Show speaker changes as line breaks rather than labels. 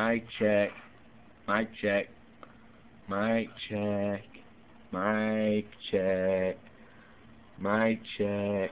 Mic check. Mic check. Mic check. Mic check. Mic check.